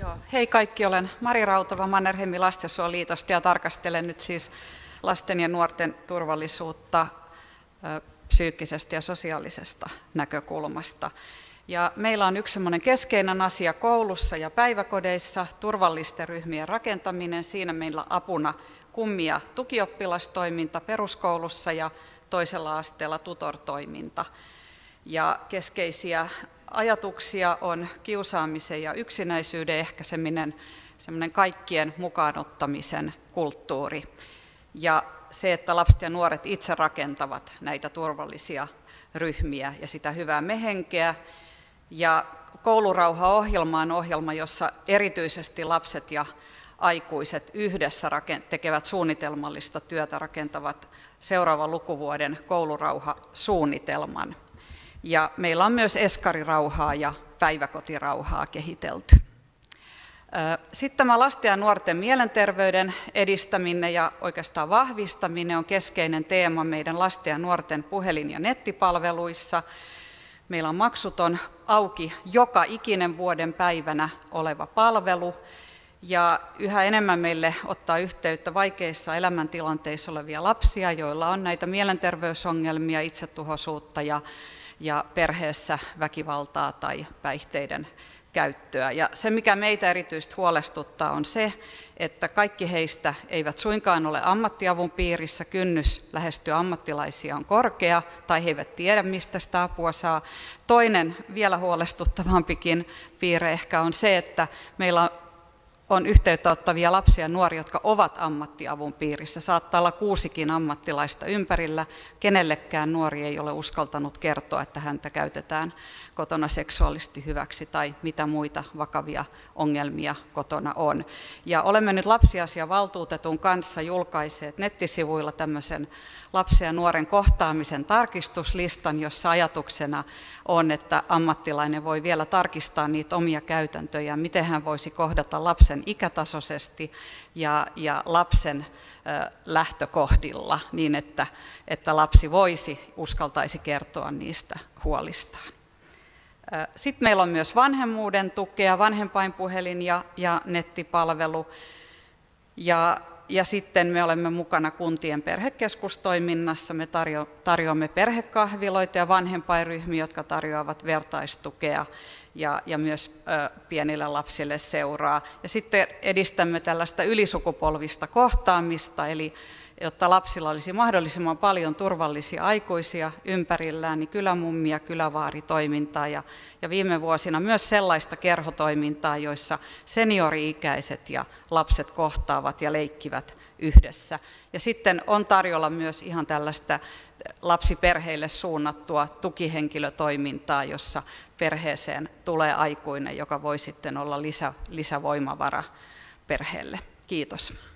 Joo. Hei kaikki, olen Mari Rautava Mannerheimin Lastensuojeliitosta ja tarkastelen nyt siis lasten ja nuorten turvallisuutta psyykkisestä ja sosiaalisesta näkökulmasta. Ja meillä on yksi keskeinen asia koulussa ja päiväkodeissa, turvallisten ryhmien rakentaminen. Siinä meillä apuna kummia tukioppilastoiminta peruskoulussa ja toisella asteella tutortoiminta. Ja keskeisiä ajatuksia on kiusaamisen ja yksinäisyyden ehkäiseminen, semmoinen kaikkien mukaanottamisen kulttuuri. Ja se, että lapset ja nuoret itse rakentavat näitä turvallisia ryhmiä ja sitä hyvää mehenkeä. Ja koulurauha-ohjelma on ohjelma, jossa erityisesti lapset ja aikuiset yhdessä tekevät suunnitelmallista työtä, rakentavat seuraavan lukuvuoden koulurauhasuunnitelman. Ja meillä on myös eskarirauhaa ja päiväkotirauhaa kehitelty. Sitten tämä lasten ja nuorten mielenterveyden edistäminen ja oikeastaan vahvistaminen on keskeinen teema meidän lasten ja nuorten puhelin- ja nettipalveluissa. Meillä on maksuton auki joka ikinen vuoden päivänä oleva palvelu, ja yhä enemmän meille ottaa yhteyttä vaikeissa elämäntilanteissa olevia lapsia, joilla on näitä mielenterveysongelmia, itsetuhoisuutta ja ja perheessä väkivaltaa tai päihteiden käyttöä. Ja se, mikä meitä erityisesti huolestuttaa, on se, että kaikki heistä eivät suinkaan ole ammattiavun piirissä. Kynnys lähestyä ammattilaisia on korkea, tai he eivät tiedä, mistä sitä apua saa. Toinen, vielä huolestuttavampikin piirre ehkä on se, että meillä on yhteyttä ottavia lapsia ja nuoria, jotka ovat ammattiavun piirissä. Saattaa olla kuusikin ammattilaista ympärillä. Kenellekään nuori ei ole uskaltanut kertoa, että häntä käytetään kotona seksuaalisesti hyväksi tai mitä muita vakavia ongelmia kotona on. Ja olemme nyt lapsiasiavaltuutetun kanssa julkaiseet nettisivuilla tämmöisen lapsen ja nuoren kohtaamisen tarkistuslistan, jossa ajatuksena on, että ammattilainen voi vielä tarkistaa niitä omia käytäntöjä, miten hän voisi kohdata lapsen ikätasoisesti ja, ja lapsen lähtökohdilla niin, että, että lapsi voisi, uskaltaisi kertoa niistä huolistaan. Sitten meillä on myös vanhemmuuden tukea, vanhempainpuhelin ja, ja nettipalvelu. Ja, ja sitten me olemme mukana kuntien perhekeskustoiminnassa. Me tarjo, tarjoamme perhekahviloita ja vanhempainryhmiä, jotka tarjoavat vertaistukea ja, ja myös ö, pienille lapsille seuraa. Ja sitten edistämme tällaista ylisukupolvista kohtaamista, eli jotta lapsilla olisi mahdollisimman paljon turvallisia aikuisia ympärillään, niin kylämummia, kylävaaritoimintaa ja, ja viime vuosina myös sellaista kerhotoimintaa, joissa seniori-ikäiset ja lapset kohtaavat ja leikkivät yhdessä. Ja sitten on tarjolla myös ihan tällaista lapsiperheille suunnattua tukihenkilötoimintaa, jossa perheeseen tulee aikuinen, joka voi sitten olla lisä, lisävoimavara perheelle. Kiitos.